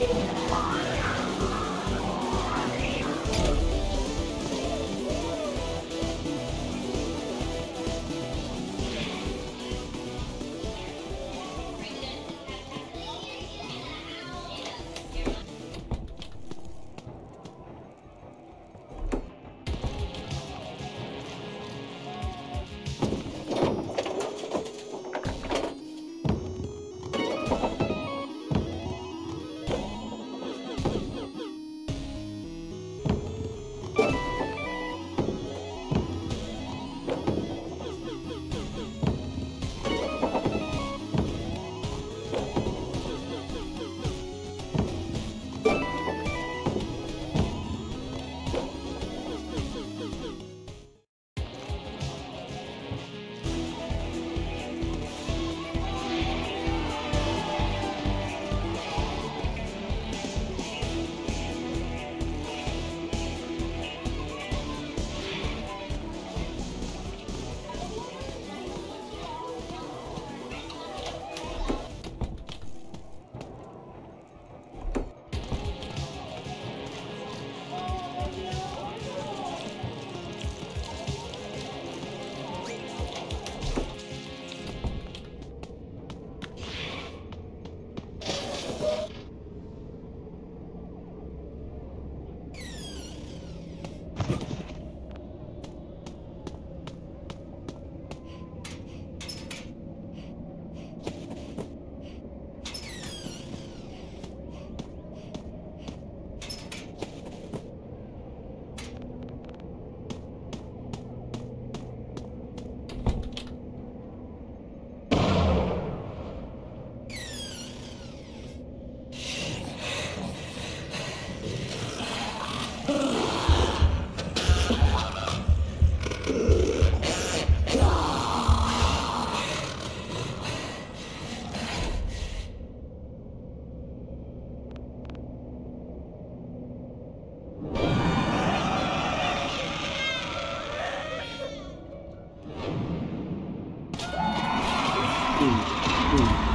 Yeah. 嗯嗯。